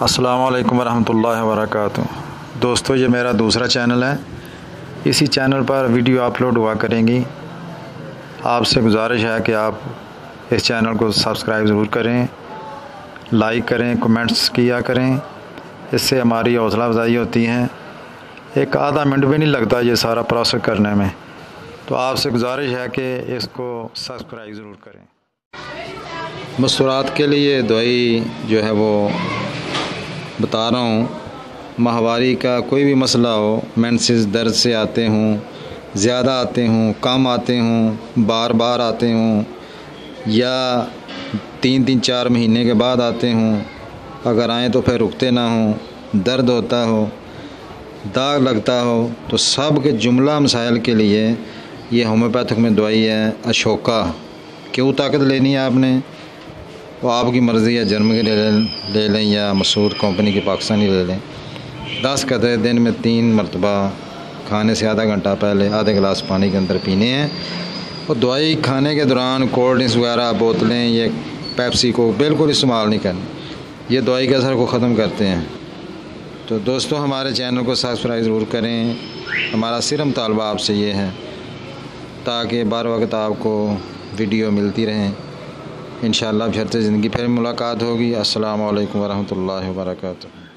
السلام علیکم ورحمۃ اللہ وبرکاتہ۔ دوستو، یہ میرا دوسرا چینل ہے۔ اسی چینل پر ویڈیو اپلوڈ ہوا کریں گی۔ آپ سے گزارش ہے کہ آپ اس چینل کو سبسکرائب ضرور کریں، لائک کریں، کمنٹس کیا کریں۔ اس سے ہماری حوصلہ افزائی ہوتی ہے۔ ایک آدھا منٹ بھی نہیں لگتا یہ سارا پروسیس کرنے میں۔ تو آپ سے گزارش ہے کہ اس کو سبسکرائب ضرور کریں۔ مستورات کے لیے دوائی جو ہے وہ بتا رہا ہوں، ماہواری کا کوئی بھی مسئلہ ہو مینسز درد سے آتے ہوں، زیادہ آتے ہوں، کم آتے ہوں، بار بار آتے ہوں، یا تین تین چار مہینے کے بعد آتے ہوں، اگر آئیں تو پھر رکتے نہ ہوں، درد ہوتا ہو، داغ لگتا ہو، تو سب کے جملہ مسائل کے لیے یہ ہومیوپیتھک میں دوائی ہے، اشوکا۔ کیوں طاقت لینی ہے آپ نے؟ وہ آپ کی مرضی ہے جرم کے لے لیں یا مسعود کمپنی کی پاکستانی لے لیں۔ دس قطرے دن میں تین مرتبہ کھانے سے آدھا گھنٹہ پہلے آدھے گلاس پانی کے اندر پینے ہیں۔ اور دوائی کھانے کے دوران کولڈ ڈرنکس وغیرہ، بوتلیں، یہ پیپسی کو بالکل استعمال نہیں کرنی۔ یہ دوائی کے اثر کو ختم کرتے ہیں۔ تو دوستوں ہمارے چینل کو سبسکرائب ضرور کریں۔ ہمارا صرف مطالبہ آپ سے یہ ہے، تاکہ بار وقت آپ کو ویڈیو ملتی رہیں۔ انشاءاللہ پھر زندگی پھر ملاقات ہوگی۔ السلام علیکم ورحمۃ اللہ وبرکاتہ۔